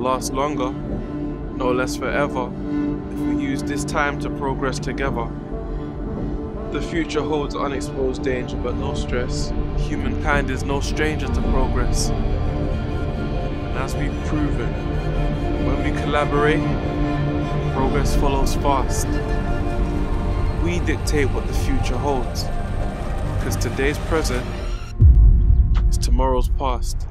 last longer, no less forever, if we use this time to progress together. The future holds unexposed danger but no stress. Humankind is no stranger to progress. And as we've proven, when we collaborate, progress follows fast. We dictate what the future holds, because today's present is tomorrow's past.